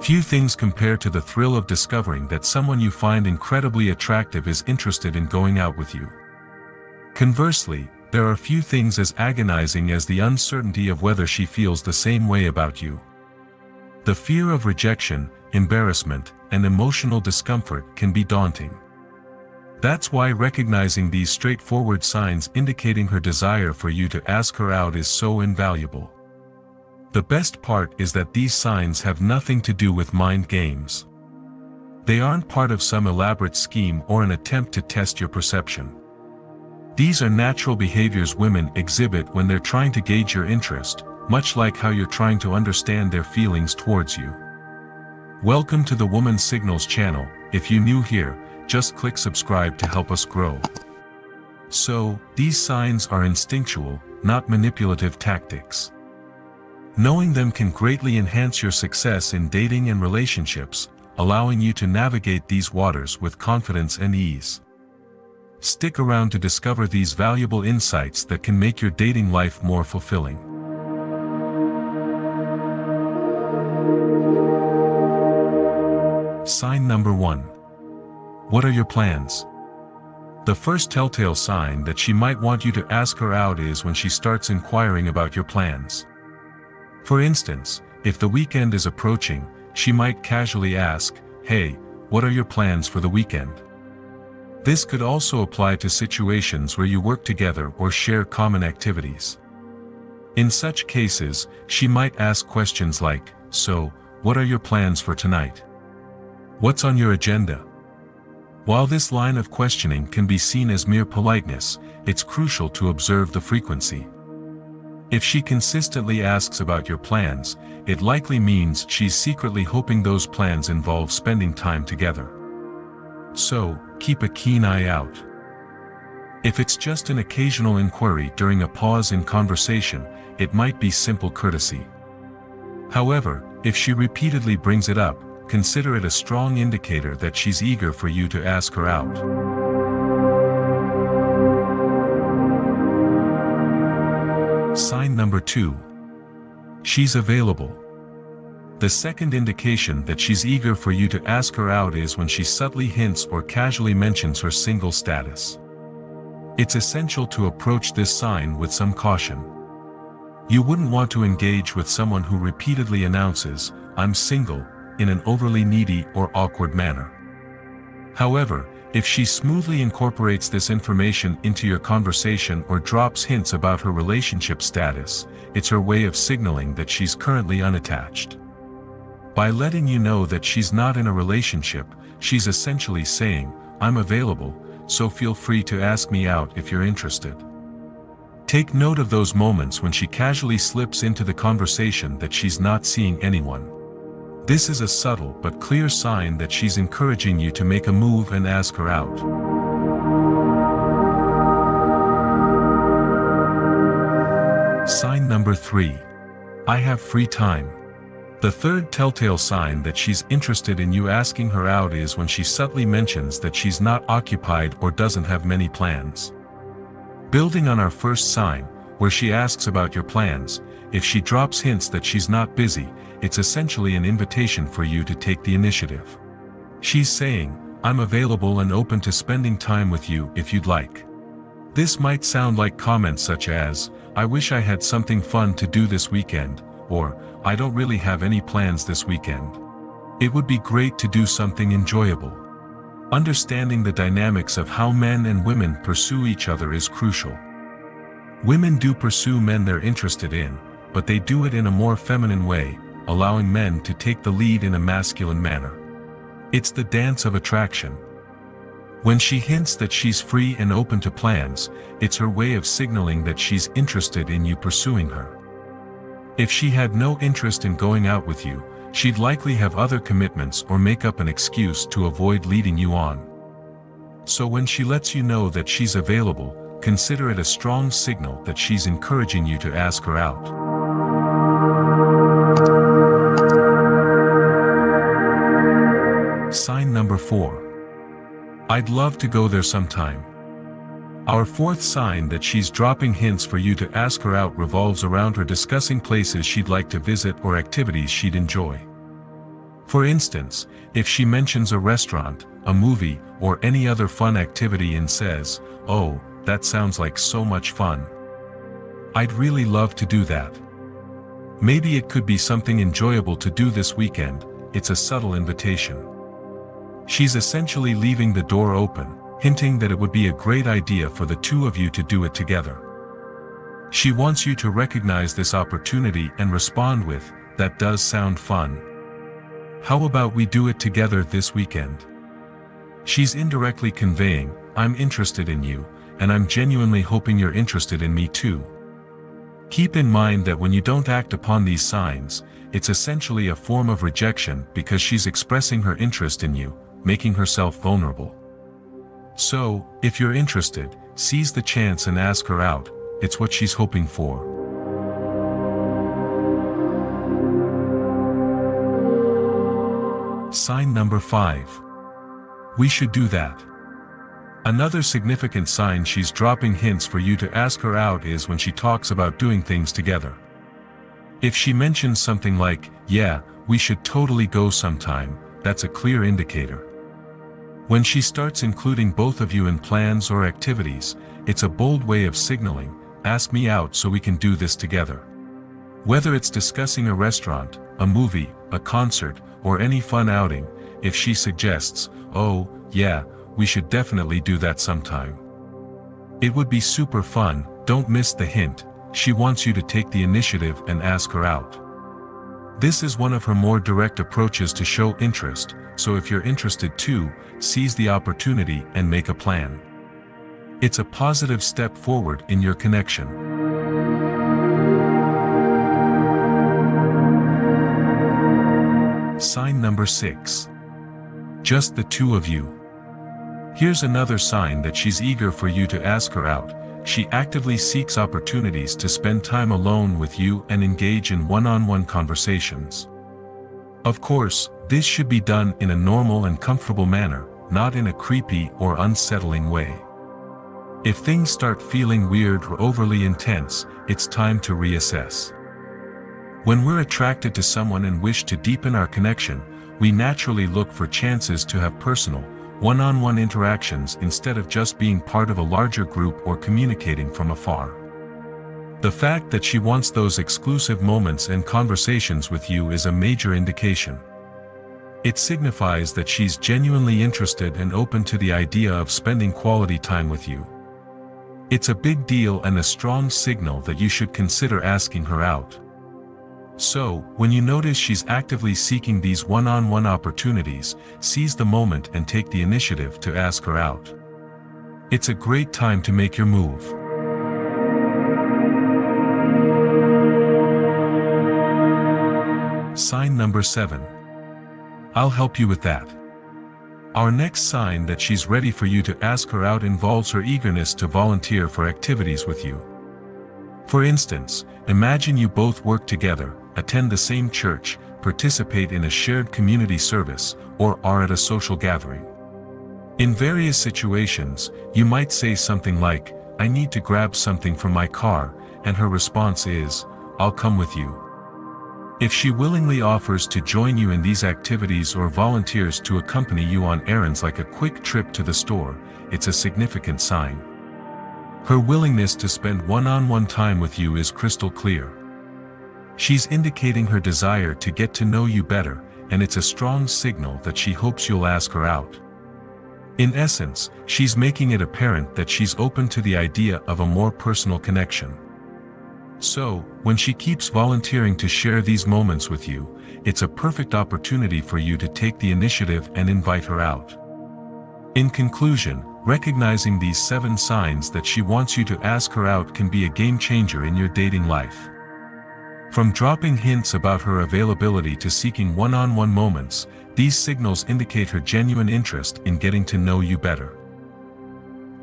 Few things compare to the thrill of discovering that someone you find incredibly attractive is interested in going out with you. Conversely, there are few things as agonizing as the uncertainty of whether she feels the same way about you. The fear of rejection, embarrassment, and emotional discomfort can be daunting. That's why recognizing these straightforward signs indicating her desire for you to ask her out is so invaluable. The best part is that these signs have nothing to do with mind games. They aren't part of some elaborate scheme or an attempt to test your perception. These are natural behaviors women exhibit when they're trying to gauge your interest, much like how you're trying to understand their feelings towards you. Welcome to the Woman Signals channel, if you're new here, just click subscribe to help us grow. So, these signs are instinctual, not manipulative tactics. Knowing them can greatly enhance your success in dating and relationships, allowing you to navigate these waters with confidence and ease. Stick around to discover these valuable insights that can make your dating life more fulfilling. Sign number 1. What are your plans? The first telltale sign that she might want you to ask her out is when she starts inquiring about your plans. For instance, if the weekend is approaching, she might casually ask, hey, what are your plans for the weekend? This could also apply to situations where you work together or share common activities. In such cases, she might ask questions like, so, what are your plans for tonight? What's on your agenda? While this line of questioning can be seen as mere politeness, it's crucial to observe the frequency. If she consistently asks about your plans, it likely means she's secretly hoping those plans involve spending time together. So, keep a keen eye out. If it's just an occasional inquiry during a pause in conversation, it might be simple courtesy. However, if she repeatedly brings it up, consider it a strong indicator that she's eager for you to ask her out. Number 2. She's available. The second indication that she's eager for you to ask her out is when she subtly hints or casually mentions her single status. It's essential to approach this sign with some caution. You wouldn't want to engage with someone who repeatedly announces, I'm single, in an overly needy or awkward manner. However, if she smoothly incorporates this information into your conversation or drops hints about her relationship status, it's her way of signaling that she's currently unattached. By letting you know that she's not in a relationship, she's essentially saying, I'm available, so feel free to ask me out if you're interested. Take note of those moments when she casually slips into the conversation that she's not seeing anyone. This is a subtle but clear sign that she's encouraging you to make a move and ask her out. Sign number 3. I have free time. The third telltale sign that she's interested in you asking her out is when she subtly mentions that she's not occupied or doesn't have many plans. Building on our first sign, where she asks about your plans, if she drops hints that she's not busy, it's essentially an invitation for you to take the initiative. She's saying, I'm available and open to spending time with you if you'd like. This might sound like comments such as, I wish I had something fun to do this weekend, or, I don't really have any plans this weekend. It would be great to do something enjoyable. Understanding the dynamics of how men and women pursue each other is crucial. Women do pursue men they're interested in, but they do it in a more feminine way, allowing men to take the lead in a masculine manner. It's the dance of attraction. When she hints that she's free and open to plans, it's her way of signaling that she's interested in you pursuing her. If she had no interest in going out with you, she'd likely have other commitments or make up an excuse to avoid leading you on. So when she lets you know that she's available, consider it a strong signal that she's encouraging you to ask her out. 4. I'd love to go there sometime. Our fourth sign that she's dropping hints for you to ask her out revolves around her discussing places she'd like to visit or activities she'd enjoy. For instance, if she mentions a restaurant, a movie, or any other fun activity and says, oh, that sounds like so much fun. I'd really love to do that. Maybe it could be something enjoyable to do this weekend, it's a subtle invitation. She's essentially leaving the door open, hinting that it would be a great idea for the two of you to do it together. She wants you to recognize this opportunity and respond with, that does sound fun. How about we do it together this weekend? She's indirectly conveying, I'm interested in you, and I'm genuinely hoping you're interested in me too. Keep in mind that when you don't act upon these signs, it's essentially a form of rejection because she's expressing her interest in you, making herself vulnerable. So, if you're interested, seize the chance and ask her out, it's what she's hoping for. Sign number 5. We should do that. Another significant sign she's dropping hints for you to ask her out is when she talks about doing things together. If she mentions something like, yeah, we should totally go sometime, that's a clear indicator. When she starts including both of you in plans or activities, it's a bold way of signaling, ask me out so we can do this together. Whether it's discussing a restaurant, a movie, a concert, or any fun outing, if she suggests, oh, yeah, we should definitely do that sometime. It would be super fun, don't miss the hint, she wants you to take the initiative and ask her out. This is one of her more direct approaches to show interest, so if you're interested too, seize the opportunity and make a plan. It's a positive step forward in your connection. Sign number 6. Just the two of you. Here's another sign that she's eager for you to ask her out, she actively seeks opportunities to spend time alone with you and engage in one-on-one -on -one conversations. Of course, this should be done in a normal and comfortable manner, not in a creepy or unsettling way. If things start feeling weird or overly intense, it's time to reassess. When we're attracted to someone and wish to deepen our connection, we naturally look for chances to have personal, one-on-one -on -one interactions instead of just being part of a larger group or communicating from afar. The fact that she wants those exclusive moments and conversations with you is a major indication. It signifies that she's genuinely interested and open to the idea of spending quality time with you. It's a big deal and a strong signal that you should consider asking her out. So, when you notice she's actively seeking these one-on-one -on -one opportunities, seize the moment and take the initiative to ask her out. It's a great time to make your move. Sign number 7. I'll help you with that. Our next sign that she's ready for you to ask her out involves her eagerness to volunteer for activities with you. For instance, imagine you both work together, attend the same church, participate in a shared community service, or are at a social gathering. In various situations, you might say something like, I need to grab something from my car, and her response is, I'll come with you. If she willingly offers to join you in these activities or volunteers to accompany you on errands like a quick trip to the store, it's a significant sign. Her willingness to spend one-on-one -on -one time with you is crystal clear. She's indicating her desire to get to know you better, and it's a strong signal that she hopes you'll ask her out. In essence, she's making it apparent that she's open to the idea of a more personal connection. So, when she keeps volunteering to share these moments with you, it's a perfect opportunity for you to take the initiative and invite her out. In conclusion, recognizing these seven signs that she wants you to ask her out can be a game changer in your dating life. From dropping hints about her availability to seeking one-on-one -on -one moments, these signals indicate her genuine interest in getting to know you better.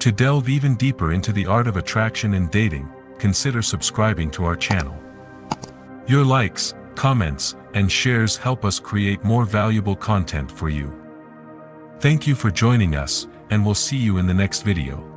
To delve even deeper into the art of attraction and dating, consider subscribing to our channel. Your likes, comments, and shares help us create more valuable content for you. Thank you for joining us, and we'll see you in the next video.